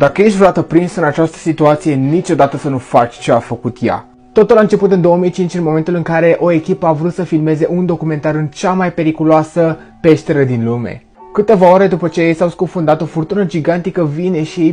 Dacă ești vreodată prins în această situație, niciodată să nu faci ce a făcut ea. Totul a început în 2005 în momentul în care o echipă a vrut să filmeze un documentar în cea mai periculoasă peșteră din lume. Câteva ore după ce ei s-au scufundat, o furtună gigantică vine și ei